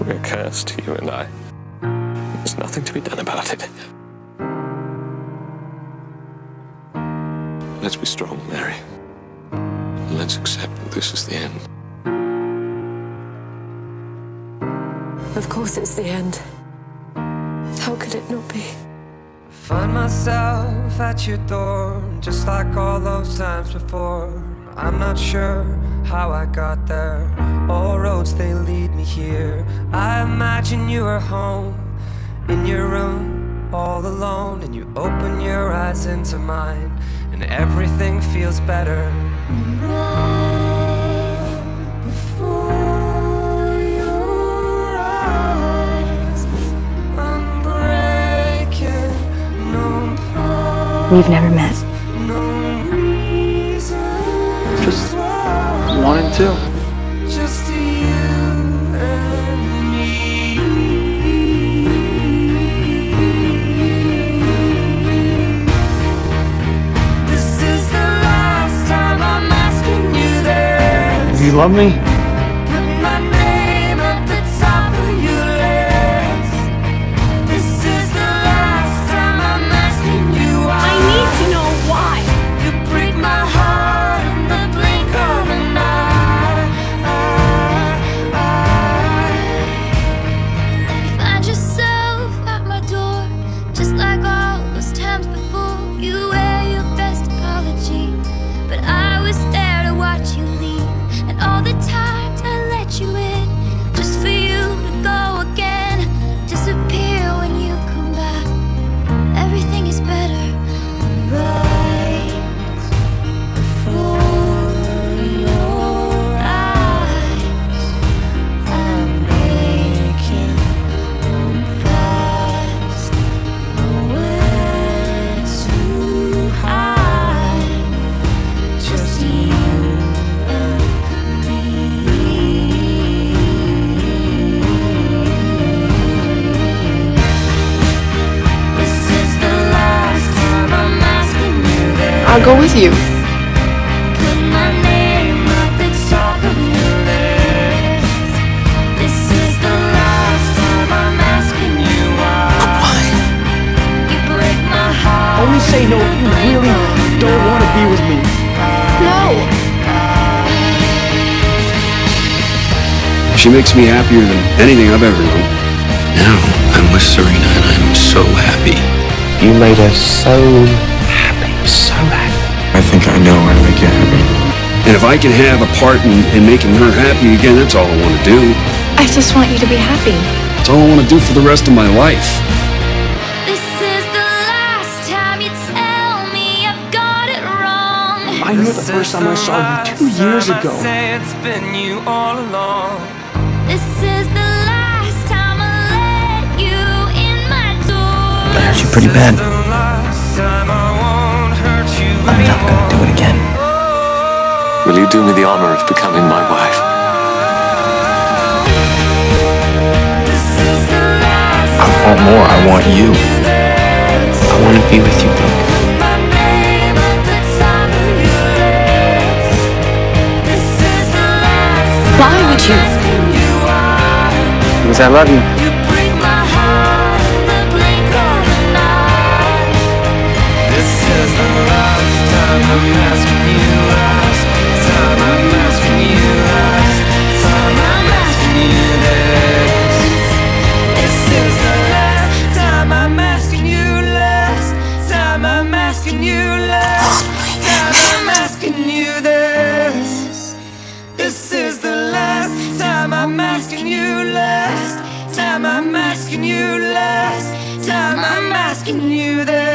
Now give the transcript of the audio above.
We're cursed, you and I. There's nothing to be done about it. Let's be strong, Mary. Let's accept that this is the end. Of course it's the end. How could it not be? Find myself at your door, just like all those times before. I'm not sure how I got there. All roads they lead me here. I imagine you are home in your room, all alone, and you open your eyes into mine, and everything feels better. We've never met. Just one and two. Just you and me. Go with you break. Only say no if you really don't want to be with me. No. She makes me happier than anything I've ever known. Now I'm with Serena and I'm so happy. You made us so happy, so happy. I think I know how to make you happy. And if I can have a part in, in making her happy again, that's all I want to do. I just want you to be happy. That's all I want to do for the rest of my life. This is the last time you tell me I've got it wrong. I knew the first time I saw you two years ago. Say it's been you all along. This is the last time I let you in my door. I hurt you pretty bad. You I'm not gonna do it again. Will you do me the honor of becoming my wife? This is the last I want more. I want you. I want to be with you, Brooke. my name at the top of your list. This is the last Why would you? asking you why. Because I love you. Asking you last time I'm asking you this.